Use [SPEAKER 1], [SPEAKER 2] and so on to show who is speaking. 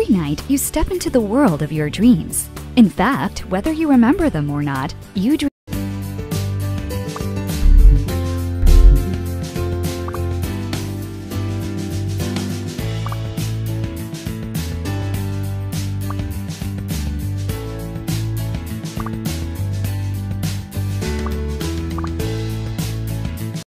[SPEAKER 1] Every night, you step into the world of your dreams. In fact, whether you remember them or not, you dream.